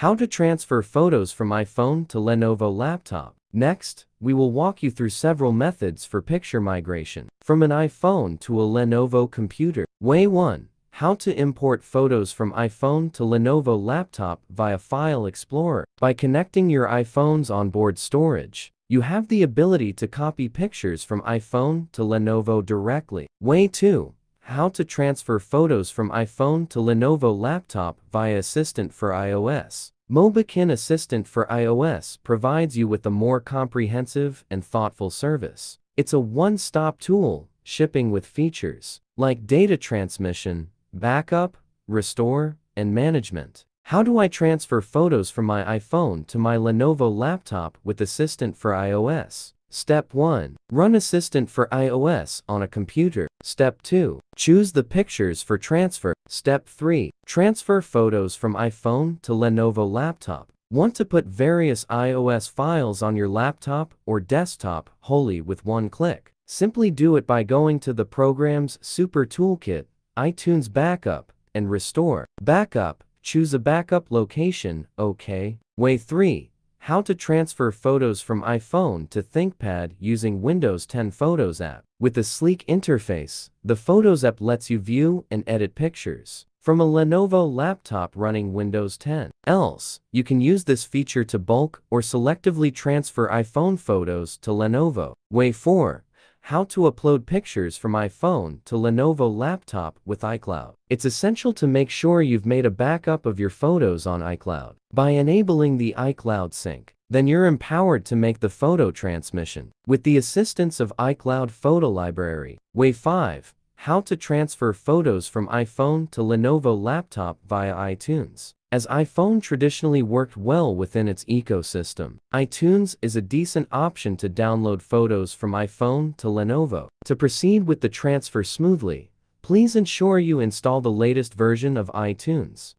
How to transfer photos from iPhone to Lenovo laptop. Next, we will walk you through several methods for picture migration from an iPhone to a Lenovo computer. Way 1. How to import photos from iPhone to Lenovo laptop via File Explorer. By connecting your iPhone's onboard storage, you have the ability to copy pictures from iPhone to Lenovo directly. Way 2. How to transfer photos from iPhone to Lenovo laptop via Assistant for iOS. Mobikin Assistant for iOS provides you with a more comprehensive and thoughtful service. It's a one-stop tool, shipping with features like data transmission, backup, restore, and management. How do I transfer photos from my iPhone to my Lenovo laptop with Assistant for iOS? Step 1. Run Assistant for iOS on a computer. Step 2. Choose the pictures for transfer. Step 3. Transfer photos from iPhone to Lenovo laptop. Want to put various iOS files on your laptop or desktop wholly with one click? Simply do it by going to the program's Super Toolkit, iTunes Backup, and Restore. Backup. Choose a backup location, OK. Way 3. How to transfer photos from iPhone to ThinkPad using Windows 10 Photos app. With a sleek interface, the Photos app lets you view and edit pictures from a Lenovo laptop running Windows 10. Else, you can use this feature to bulk or selectively transfer iPhone photos to Lenovo. Way 4. How to upload pictures from iPhone to Lenovo laptop with iCloud. It's essential to make sure you've made a backup of your photos on iCloud. By enabling the iCloud sync, then you're empowered to make the photo transmission. With the assistance of iCloud Photo Library. Way 5. How to transfer photos from iPhone to Lenovo laptop via iTunes. As iPhone traditionally worked well within its ecosystem, iTunes is a decent option to download photos from iPhone to Lenovo. To proceed with the transfer smoothly, please ensure you install the latest version of iTunes.